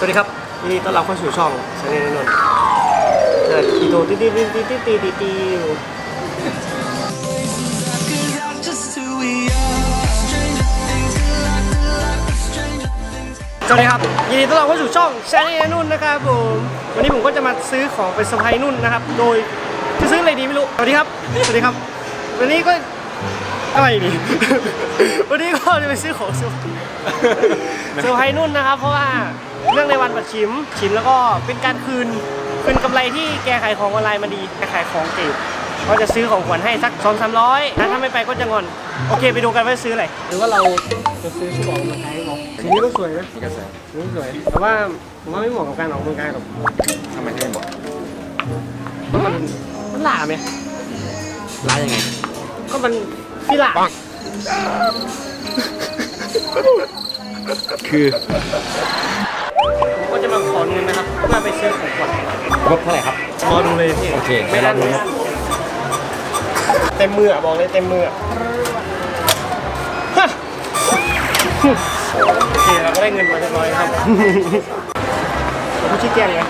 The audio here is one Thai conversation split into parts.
สวัสดีครับยินดีต้อนรับเข้าสู่ช่องชาแนลนนท์เกิดอีโตติติติติติติติติ Cause that's just who we are. Stranger things collide, collide, stranger things. สวัสดีครับยินดีต้อนรับเข้าสู่ช่องชาแนลนุ่นนะครับผมวันนี้ผมก็จะมาซื้อของเป็นเซอร์ไพรส์นุ่นนะครับ โดยจะซื้ออะไรดีไม่รู้สวัสดีครับสวัสดีครับ วันนี้ก็ อะไรนี่ วันนี้ก็จะไปซื้อของเซอร์ไพรส์เซอร์ไพรส์นุ่นนะครับ เพราะว่าเรื่องในวันปัดชิมชิมแล้วก็เป็นการคืนคืนกำไรที่แกขายของออนไลน์มาดีแกขายของเก่งก็จะซื้อของขวัญให้สักสองสามร้อยถ้าไม่ไปก็จะงอน โอเคไปดูกันว่าจะซื้ออะไร หรือว่าเราจะซื้อชุดออกกำลังกายให้น้องสีนี้ก็สวยนะนี่ก็สวยนี่สวย แต่ว่าผมว่าไม่เหมาะกับการออกกำลังกายหรอกทำไมถึงไม่บอกเพราะมันมันหลาไหมร้านยังไง ก็มัน พี่หลาคือผมก็จะมาขอเงินนะครับเพื่อไปซื้อของขวัญงบเท่าไหร่ครับรอดูเลยพี่โอเคไม่เดี๋ยวได้รอดูนะเต็มมืออะบอกเลยเต็มมืออะฮะโอเคเราก็ได้เงินมาเรียบร้อยครับเราผู้ชี้แจงไง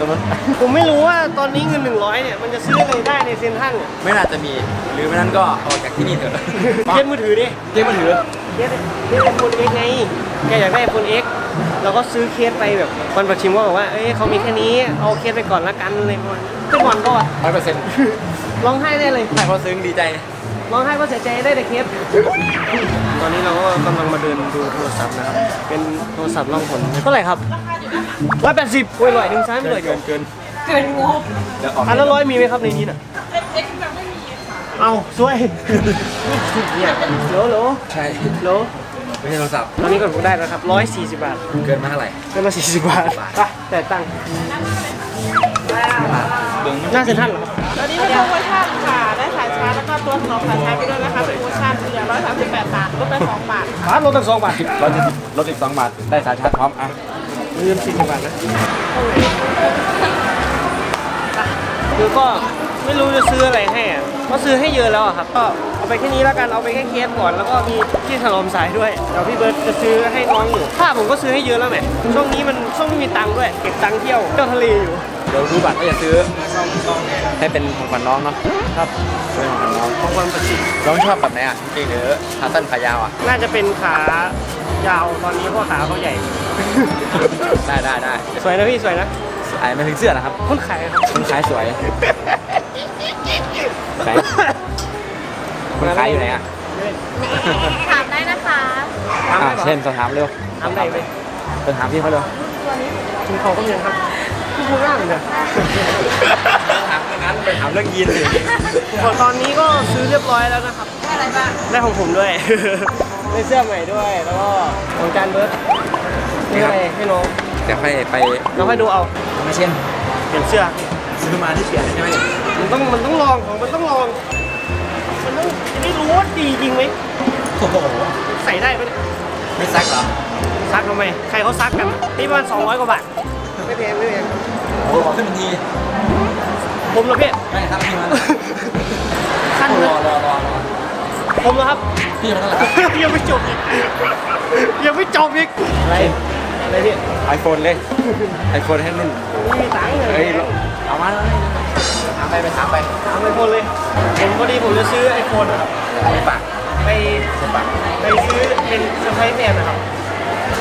ตรงนู้น ผมไม่รู้ว่าตอนนี้เงิน 100 เนี่ย มันจะซื้ออะไรได้ในเซ็นทรัลเนี่ยไม่น่าจะมี หรือไม่นั้นก็ออกจากที่นี่เถอะเคสมือถือดิเคสมือถือ เคสเคส iPhone X ไง แกอยากได้ iPhone X เราก็ซื้อเคสไปแบบวันปัจฉิมก็บอกว่า เอ้ยเขามีแค่นี้ เอาเคสไปก่อนละกันอะไรประมาณนี้ทุกวันก็ร้อยเปอร์เซ็นต์ร้องไห้ได้เลย ใช่เพราะซึ้งดีใจ ร้องไห้เพราะเสียใจได้แต่เคสตอนนี้เราก็กำลังมาเดินดูโทรศัพท์นะครับ เป็นโทรศัพท์ล่องหนเท่าไหร่ครับร้ อยแปดสิบโอ้ยร้อยหนึ่งใช่ไหมเกิร้อนยเดีเกิยวนเกินเกินงบเดี๋ยวออกอันละร้อยมีไหมครับในนี้น่ะเอาสวยเนี่ยโหลโหลใช่โหลไม่ใช่โทรศัพท์ตอนนี้ก็ผมได้แล้วครับร้อยสี่สิบบาท เกินมาเท่าไหร่ได้มาสี่สิบบาทไปแต่ายตังค์เบิ้งหน้าเซ็นทรัลเหรอครับตอนนี้เป็นโปรโมชั่นค่ะ ได้สายชาร์จแล้วก็ตัวสองสายชาร์จไปด้วยนะคะเป็นโปรโมชั่นเหลือ138บาทลดไป2บาทบาทลดตั้งสองบาทลดลดอีกสองบาท ได้สายชาร์จพร้อมอะ ลืมสี่สิบบาทนะคือก็ไม่รู้จะซื้ออะไรให้อะก็ซื้อให้เยอะแล้วอะครับ ก็เอาไปแค่นี้แล้วกัน เอาไปแค่เคสก่อน แล้วก็มีที่ถล่มสายด้วย เดี๋ยวพี่เบิร์ตจะซื้อให้น้องอยู่ ถ้าผมก็ซื้อให้เยอะแล้วแหมช่วงนี้มันช่วงไม่มีตังค์ด้วย เก็บตังค์เที่ยวเที่ยวทะเลอยู่ ดี๋ยวดูบัตรก็จะซื้อให้เป็นของขวัญน้องเนาะครับเป็นของขวัญน้องของความประสิทธิ์น้องชอบแบบไหนอะจริงหรือขาสั้นขายาวอะน่าจะเป็นขายาวตอนนี้เพราะขาเขาใหญ่ ได้ได้ได้สวยนะพี่สวยนะขายไม่ถึงเสื้อนะครับคนขายครับคนขายสวยไหนคนขายอยู่ไหนอะถามได้นะคะถามอะได้ปะเช่นสอบถามเร็วถามได้ไหมไปถามพี่เขาเร็วถึงเขาก็ยังครับ พี่พูดร่างเนี่ยถามเรื่องนั้นไปถามเรื่องยีนสิผมตอนนี้ก็ซื้อเรียบร้อยแล้วนะครับได้อะไรบ้างได้ของผมด้วยได้เสื้อใหม่ด้วยแล้วก็ของจานเบิร์ดนี่อะไรให้น้องเดี๋ยวค่อยไปเราค่อยดูเอาไม่เช่นเปลี่ยนเสื้อซื้อมาที่เปลี่ยนใช่ไหมมันต้องมันต้องลองของมันต้องลองมันต้องจะได้รู้ว่าดีจริงไหมโอ้โหใส่ได้ไหมเนี่ยไม่ซักเหรอซักทำไมใครเขาซักกันนี่ประมาณ200กว่าบาท ไม่แพงไม่แพงโอ้โหขึ้นทีผมเหรอพี่ไม่ครับพี่มันขั้นรอรอรอผมเหรอครับพี่มันเท่าไหร่ครับยังไม่จบอีกยังไม่จบอีกอะไรอะไรพี่ไอโฟนเลยไอโฟนให้นุ่นไม่มีตังค์เลยเอามาเลยถามไปไปถามไปถามไอโฟนเลยผมพอดีผมจะซื้อไอโฟนนะครับไม่ปากไปไปากไปซื้อเป็นเซอร์ไพรส์แฟนนะครับ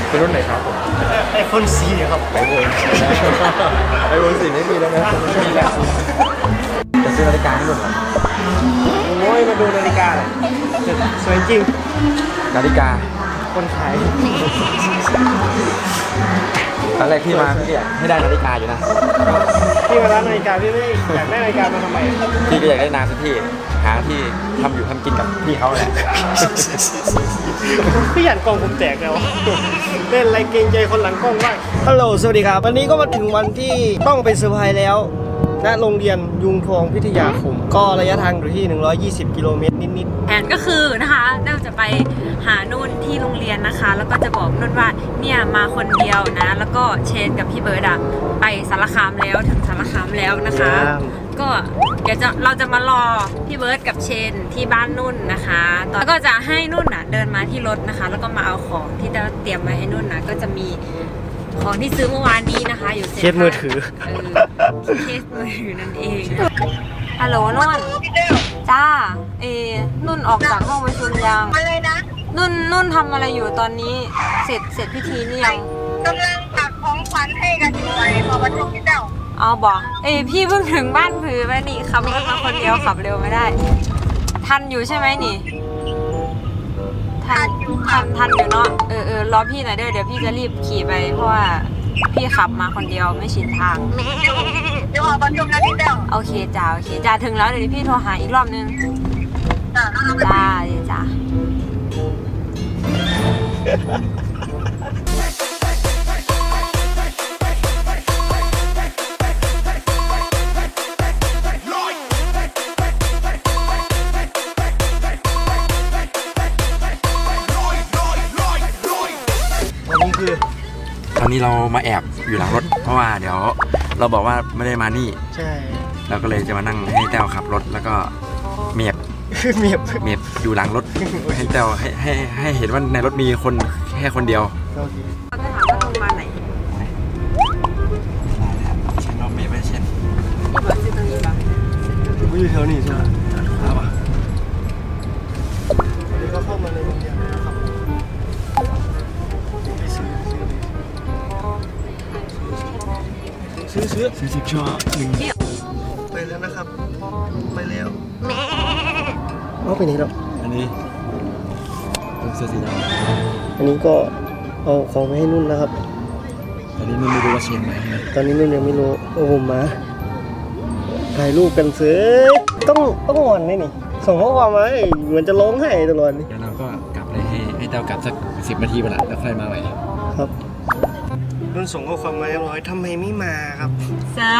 เป็นรุ่นไหนครับผม ไอโฟนสีครับไอโฟนไอโฟนสี่ไม่มีแล้วนะไม่มีแล้วจะซื้อนาฬิกาให้นุ่นเหรอโอ้ยมาดูนาฬิกาเลยสวยจริง นาฬิกา คนขายตอนแรกพี่มาพี่อยากให้ได้นาฬิกาอยู่นะ พี่มาร้านนาฬิกาพี่ไม่ได้อยากได้นาฬิกามาทำไม พี่ก็อยากได้นานสักที่ หาที่ทำอยู่ทำกินกับพี่เขาแหละพี่หยันกล้องผมแตกแล้วเล่นอะไรเกรงใจคนหลังกล้องบ้างฮัลโหลสวัสดีครับ วันนี้ก็มาถึงวันที่ต้องไปเซอร์ไพรส์แล้วณโรงเรียนยุงทองพิทยาคม ก็ระยะทางอยู่ที่ 120 กิโลเมตรนิดแผนก็คือนะคะเราจะไปหานุ่นที่โรงเรียนนะคะ แล้วก็จะบอกนุ่นว่าเนี่ยมาคนเดียวนะ แล้วก็เชนกับพี่เบิร์ดอะไปสารคามแล้วถึงสารคามแล้วนะคะ ก็เดี๋ยวจะเราจะมารอพี่เบิร์ดกับเชนที่บ้านนุ่นนะคะตอนแล้วก็จะให้นุ่นน่ะเดินมาที่รถนะคะ แล้วก็มาเอาของที่เราเตรียมไว้ให้นุ่นนะก็จะมีของที่ซื้อเมื่อวานนี้นะคะ อยู่ซ็นเคสมือถือเออเคสมือถือนั่นเองฮัลโหลนุ่นจ้าเอนุ่นออกจากห้องประชุมยังอะไรนะนุ่นนุ่นทำอะไรอยู่ตอนนี้เสร็จเสร็จพิธีนี่ยังกำลังตักของขวัญให้กันอยู่เลยพอประชุมที่เจ้า เอาบอกเอยพี่เพิ่งถึงบ้านผือไปนี่ขับรถมาคนเดียวขับเร็วไม่ได้ ทันอยู่ใช่ไหมนี่ ทันทันทันอยู่เนาะเออเออรอพี่หน่อยเด้อเดี๋ยวพี่จะรีบขี่ไปเพราะว่าพี่ขับมาคนเดียวไม่ชินทางเดี๋ยวพอประชุมนะที่เจ้าโอเคจ้าโอเคจ้าถึงแล้วเดี๋ยวพี่โทรหาอีกรอบนึงจ้ะจ้าเดี๋ยวจ้า นนี้เรามาแอบอยู่หลังรถ เพราะว่าเดี๋ยวเราบอกว่าไม่ได้มานี่ ใช่เราก็เลยจะมานั่งให้แต้วขับรถแล้วก็เมียบเมียบเมียบอยู่หลังรถให้แต้วให้ให้ให้เห็นว่าในรถมีคนแค่คนเดียวโอเคเราจะถามว่าโรงพยาบาลไหนเช่นเราเมียบไม่เช่นพี่เบิร์ดซื้อตรงนี้ปะกูอยู่แถวนี้ใช่ไหมครับเดี๋ยวก็เข้ามาในโรงเรียน ซื้อซื้อซื้อสิบชอหนึ่งไปแล้วนะครับ ไปแล้วเอาไปไหนแล้วอันนี้เป็นเสื้อสีดอันนี้ก็เอาของไปให้นุ่นนะครับำตอนนี้ไม่รู้ว่าเชนไหมตอนนี้นุ่นยังไม่รู้โอ้โหมาถ่ายรูปกันเสือต้องต้องงอนนี่นี่ส่งข้อความมาให้เหมือนจะร้องไห้ตลอดนี่เดี๋ยวเราก็กลับเลยให้ให้แต้วกลับสักสิบนาทีเวลาแล้วค่อยมาใหม่ครับ นุ่นส่งข้อความมาเรียบร้อยทำไมไม่มาครับ จ้า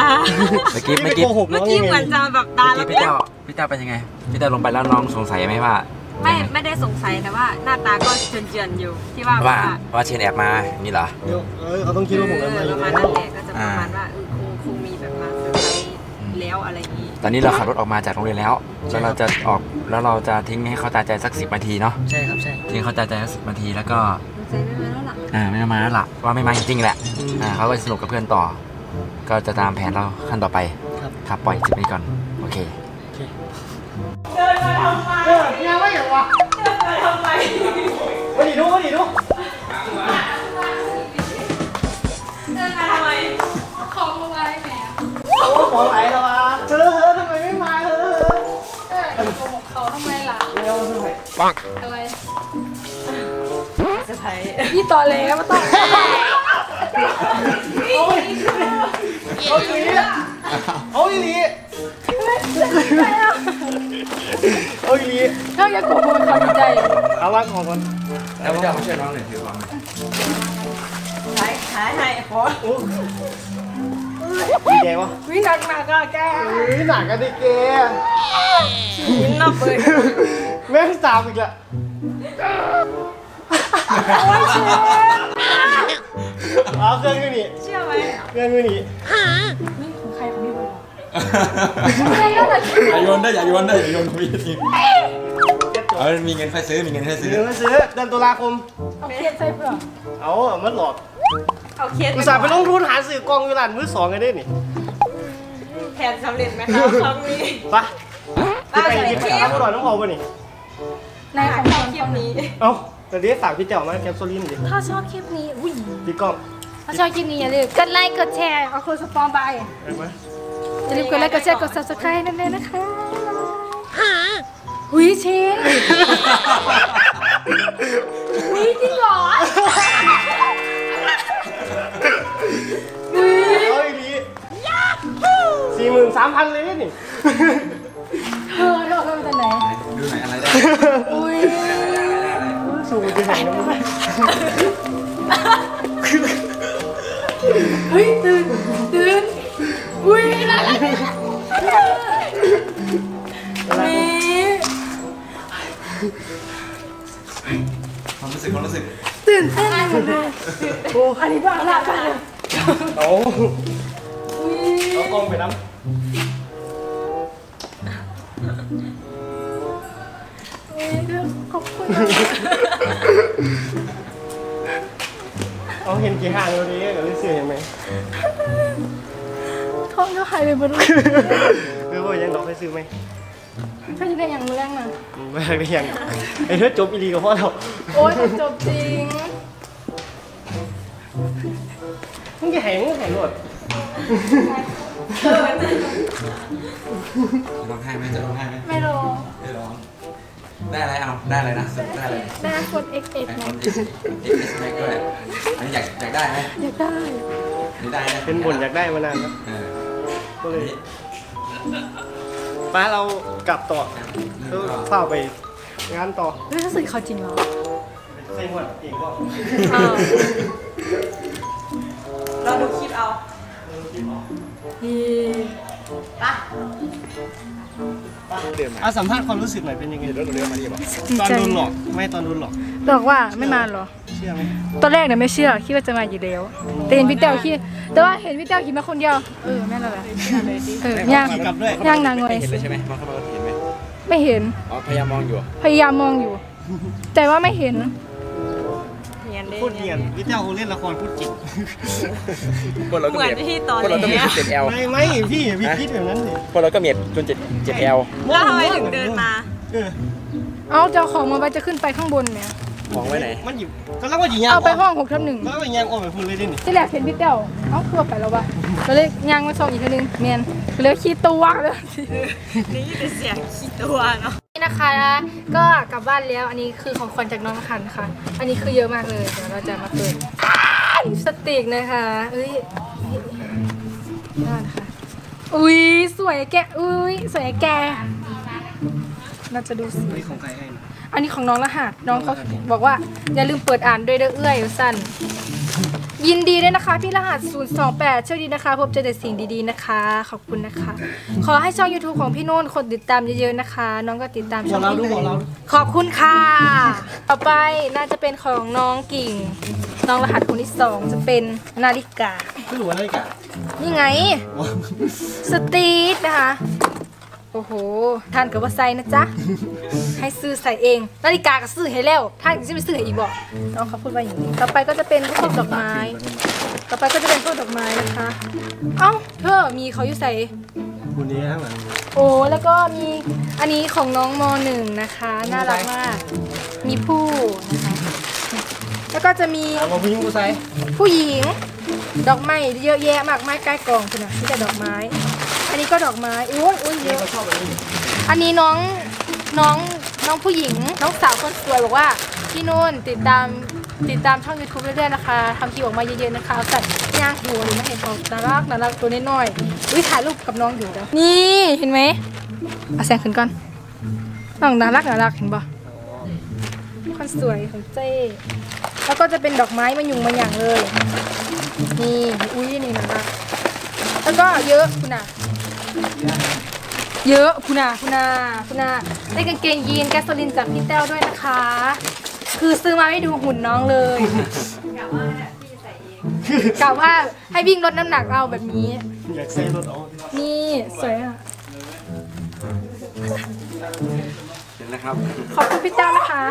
เมื่อกี้ไม่เมื่อกี้โกหกเมื่อน้องกี้ยังเหมืไงอนจะแบบตาเมื่อเรากี้พี่แต้วพี่แต้วเป็นยังไงพี่แต้วลงไปแล้วน้องสงสัยไหมว่าไม่ไม่ได้สงสัยแต่ว่าหน้าตาก็เจือนๆอยู่ที่ว่าว่าว่าเชนแอบมานี่เหรอ เดี๋ยวเออเขาต้องคิดว่าผมแอบมาเอออยู่ประมาณแล้นั้นวแหละก็จะประมาณว่าเออคงคงมีแบบมาเซอร์ไพรส์แล้วอะไรอย่างนี้ ตอนนี้เราขับรถออกมาจากโรงเรียนแล้วแล้วเราจะออกแล้วเราจะทิ้งให้เขาตายใจสักสิบนาทีเนาะใช่ครับใช่ทิ้งเขาตายใจสักสิบนาทีแล้วก็ ใจไม่มาแล้วล่ะอ่าไม่มาแล้วล่ะว่าไม่มาจริงๆแหละอ่าเขาก็สนุกกับเพื่อนต่อ ก็จะตามแผนเราขั้นต่อไปครับครับปล่อยคลิปนี้ก่อนโอเคเออยังไม่อย่างวะทำไมมาดิดูมาดิดูเดินมาทำไมของไหลแล้ววะเธอเธอทำไมไม่มาเธอเธอเขาทำไมล่ะเร็วเธอไปอะไร เซอร์ไพรส์พี่ต่อแล้วมาต่อเอาอีหลีเอาอีหลีเอาอีหลีถ้าอยากโกรธมันเขาใจเอาวางของก่อนแล้วพี่เจ้าช่วยน้องหน่อยถือวางหายหายหายขอโอ้ดีใจวะวิ่งหนักหนักอะแกเฮ้ยหนักกันดิเกยิ้มนอกเปิดแม่งสามอีกละ เอาเครื่องอยู่นี่เชื่อไหมเครื่องอยู่นี่นี่ของใครของพี่บอลอย่าโยนได้อย่าโยนได้อย่าโยนคุยทีเออมีเงินค่อยซื้อมีเงินค่อยซื้อเดี๋ยวมาซื้อเดือนตุลาคมเอาเคสใส่เปลือกเอาเอามันหลอกเอาเคสอุตส่าห์ไปลงทุนหาสื่อกองอยู่ร้านมือสองไงได้นี่แผนสำเร็จไหมคะครั้งนี้ไปไปไปกินข้าวก่อนน้องพอป่ะนี่ในของเข้าคนคลิปนี้เอ้า แต่เดี๋ยวฝากพี่เจ้ามาแคปซูลินดิถ้าชอบคลิปนี้อุ้ยพี่ก้องถ้าชอบคลิปนี้อย่าลืมกดไลค์กดแชร์เอาคนสปอนไปได้ไหมอย่าลืมกดไลค์กดแชร์กด subscribe นั่นเลยนะคะหุยเชนหุยจริงเหรอหุยเอาอีกทีสี่หมื่นสามพันเลยนี่เธอเธอเธอมาจากไหนดูไหนอะไรได้อุ้ย สูงจะไหนนะมึงเฮ้ยตื่นตื่นอุ้ยน่ารักนี่ความรู้สึกความรู้สึกตื่นเต้นเลยโอ้อันนี้บ้าละกันเอาอุ้ยเอากล้องไปน้ำ ขอบคุณเอาเห็นกี่ห่างวันนี้กับเสื้อยังไหมท้องก็หายไปหมดเลยเออว่ายังดอกไปซื้อไหมถ้าจะได้อย่างเรื่องน่ะไม่ได้ยังไอ้เธอจบอีลีกับพ่อเราโอ้ยจบจริงมึงจะแหงมึงแหงหมดร้องไห้ไหมจะร้องไห้ไหมไม่รอไม่ร้อง ได้อะไรเอาได้อะไรนะสรุปได้อะไรได้คน XX ไอไหโฟมน X X Max ด้วยอันนี้อยากอยากได้ไหมอยากได้นี่ได้นะเป็นบ่นอยากได้มานานแล้วเออก็เลยป้าเรากลับต่อแล้วเฝ้าไปงานต่อเฮ้ยถ้าสื่อเขาจริงเหรอใส่หมวดเองก็อ้าวเราดูคลิปเอานี่ เอาสัมภาษณ์ความรู้สึกหน่อยเป็นยังไงรถเรือมาดีป่ะดีตอนใจโดนหลอกไม่ตอนโดนหลอก บอกว่าไม่มาเหรอ เชื่อไหมตอนแรกเนี่ยไม่เชื่อคิดว่าจะมาอยู่แล้วแต่เห็นพี่เต้วคิดแต่ว่าเห็นพี่เต้วขี่มาคนเดียวเออแม่นและแหละเออย่างกลับด้วย ย่างนางงอยเห็นเลยใช่ไหมมองเข้ามาเห็นไหมไม่เห็นอ๋อพยายามมองอยู่ พยายามมองอยู่ แต่ว่าไม่เห็นเนียนได้ พูดเนียนพี่เจ้าคงเล่นละครพูดจริงคนเราเหก็มือนเมียที่ตอนคนเราก็เมียนี้เจ็ดแอลไม่ไม่พี่พี่คิดแบบนั้นสิคนเราก็เมียจนเจ็ดเจ็ดแอลแล้วทำไมถึงเดินมาเออเอาเจ้าของมาไว้จะขึ้นไปข้างบนเนี่ยมองไว้ไหน มันอยู่ก็แล้วว่าหยิงยางเอาไปห้องหกทับหนึ่งแล้วไปยางออกไปพูดเลยดินี่ที่แรกเห็นพี่เต้วเอ้าคือว่าไปแล้ววะก็เลยย่างมาส่องอีกทีนึงเมียนก็เลยขี้ตัวเลยนี่เป็นเสียงขี้ตัวเนาะ นะคะ ก็กลับบ้านแล้ว อันนี้คือของขวัญจากน้องคันค่ะ อันนี้คือเยอะมากเลย เดี๋ยวเราจะมาเปิดลิปสติกนะคะเอ้ยน่านะคะอุ้ยสวยแกอุ้ยสวยแกเราจะดูสีนี่ของใครให้อันนี้ของน้องรหัสน้องเขาบอกว่าอย่าลืมเปิดอ่านด้วยเด้อเอื้อยสั้น ยินดีด้วยนะคะ พี่รหัส 028 โชคดีนะคะ พบเจอแต่สิ่งดีๆนะคะ ขอบคุณนะคะ ขอให้ช่อง YouTube ของพี่นุ่นคนติดตามเยอะๆนะคะ น้องก็ติดตามบช่ออกงเราพี่ดูนุ่บอกนเราขอบคุณค่ะ ต่อไปน่าจะเป็นของน้องกิ่ง น้องรหัสคนที่สองจะเป็นนาฬิกา ไม่รู้อะไรกันนี่ไง สตรีทนะคะ โอ้โห ท่านกับว่าใส่นะจ๊ะ ให้ซื้อใส่เอง นาฬิกาก็ซื้อให้แล้ว ท่านจะไปซื้อให้อีกบอกน้องเขาพูดว่าอย่างนี้ ต่อไปก็จะเป็นพวกดอกไม้ ต่อไปก็จะเป็นพวกดอกไม้นะคะ เอ้า เธอมีเขาอยู่ใส่บุญนี้ข้างหลังโอ้ แล้วก็มีอันนี้ของน้องมหนึ่งนะคะ น่ารักมาก มีผู้นะคะ แล้วก็จะมีถามว่าพี่ยิงกูใส่ผู้หญิง ดอกไม้เยอะแยะมากมายใกล้กองคุณนะที่แต่ดอกไม้ อันนี้ก็ดอกไม้อุ้ยอุ้ยเยอะอันนี้น้องน้องน้องผู้หญิง น้องสาวคนสวยบอกว่าพี่นุ่นติดตามติดตามช่อง YouTube เรื่อยๆนะคะทำคลิปออกมาเยอะๆนะคะเอาสัตว์ย่างหัวหรือไม่เห็นออกน่ารักน่ารักตัวน้อยๆอุ้ยถ่ายรูปกับน้องอยู่แล้วนี่เห็นไหมเอาแสงขึ้นก่อนน้องน่ารักน่ารักเห็นปะคนสวยของเจ้แล้วก็จะเป็นดอกไม้มายุงมาอย่างเลย นี่ อุ้ยนี่น่ารักแล้วก็เยอะคุณอะ เยอะคุณอาคุณอาคุณอาได้กางเกงยีนแกสโซลินจากพี่แต้วด้วยนะคะ คือซื้อมาให้ดูหุ่นน้องเลยกะว่าให้วิ่งลดน้ำหนักเอาแบบนี้ อยากใส่รถเอานี่สวยอะเห็นนะครับ ขอบคุณพี่แต้วนะคะ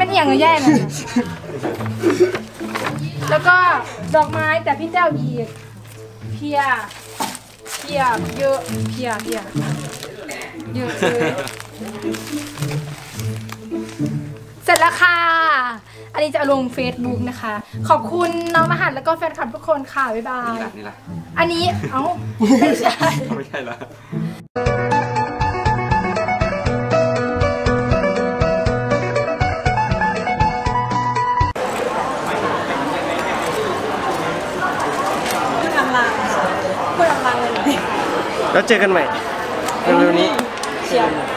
มันเอียงหรือแย่งอะแล้วก็ดอกไม้แต่พี่แต้วอีกเพียเพียเยอะเพียเพียเยอะเลยเสร็จแล้วค่ะ อันนี้จะเอาลง Facebook นะคะ ขอบคุณน้องรหัสแล้วก็แฟนคลับทุกคนค่ะ บ๊ายบาย นี่ล่ะนี่ล่ะอันนี้ เอ้า ไม่ใช่ ไม่ใช่ละ แล้วเจอกันใหม่เร็วๆนี้ เชียร์